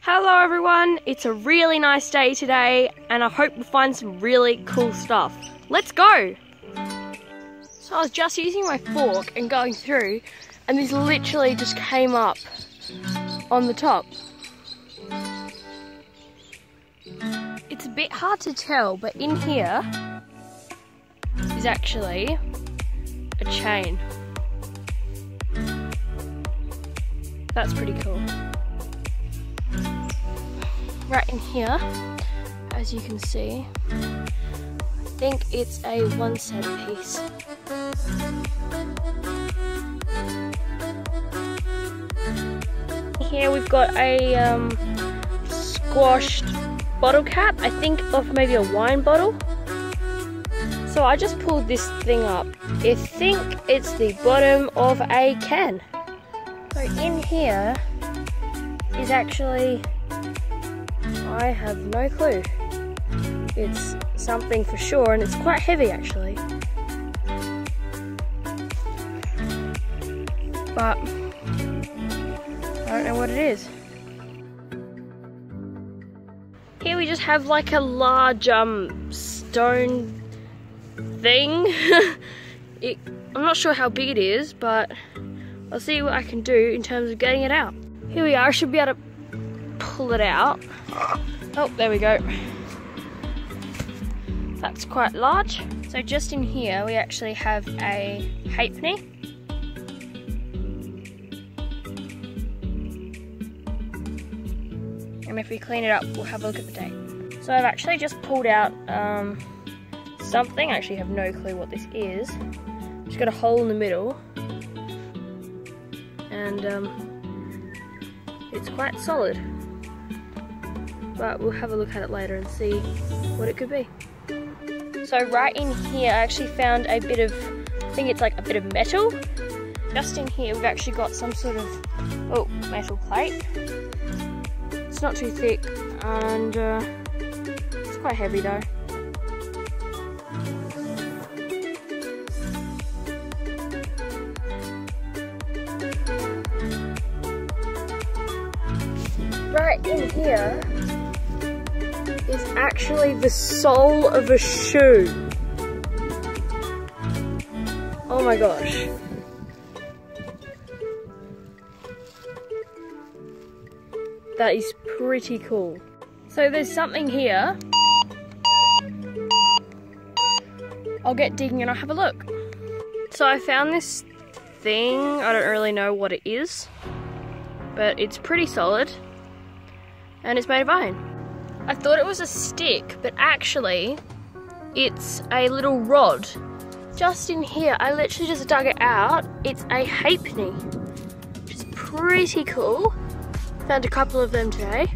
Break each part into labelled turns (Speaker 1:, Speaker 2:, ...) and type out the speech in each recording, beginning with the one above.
Speaker 1: Hello everyone, it's a really nice day today and I hope we'll find some really cool stuff. Let's go! So I was just using my fork and going through and this literally just came up on the top. It's a bit hard to tell but in here is actually a chain. That's pretty cool right in here, as you can see, I think it's a one cent piece. Here we've got a um, squashed bottle cap, I think of maybe a wine bottle. So I just pulled this thing up. I think it's the bottom of a can. So in here is actually I have no clue. It's something for sure and it's quite heavy actually. But I don't know what it is. Here we just have like a large um stone thing. it, I'm not sure how big it is, but I'll see what I can do in terms of getting it out. Here we are, I should be able to pull it out. Oh, there we go. That's quite large. So just in here, we actually have a halfpenny. And if we clean it up, we'll have a look at the date. So I've actually just pulled out um, something. I actually have no clue what this is. Just got a hole in the middle. And um, it's quite solid but we'll have a look at it later and see what it could be. So right in here I actually found a bit of, I think it's like a bit of metal. Just in here we've actually got some sort of, oh, metal plate. It's not too thick and uh, it's quite heavy though. Right in here is actually the sole of a shoe. Oh my gosh. That is pretty cool. So there's something here. I'll get digging and I'll have a look. So I found this thing, I don't really know what it is, but it's pretty solid and it's made of iron. I thought it was a stick, but actually it's a little rod. Just in here, I literally just dug it out. It's a halfpenny, which is pretty cool. Found a couple of them today.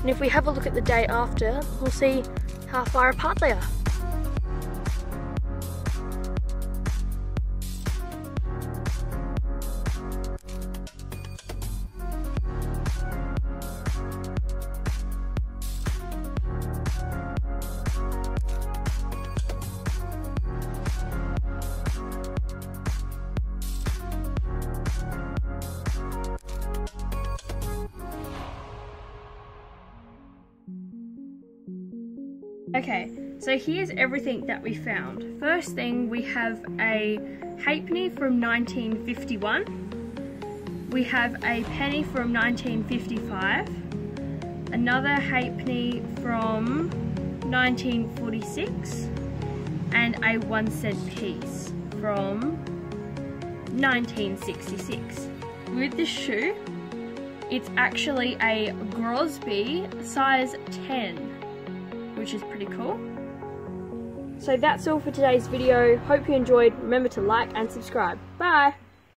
Speaker 1: And if we have a look at the day after, we'll see how far apart they are. Okay, so here's everything that we found. First thing, we have a halfpenny from 1951. We have a penny from 1955. Another halfpenny from 1946. And a one cent piece from 1966. With this shoe, it's actually a Grosby size 10 which is pretty cool. So that's all for today's video. Hope you enjoyed. Remember to like and subscribe. Bye!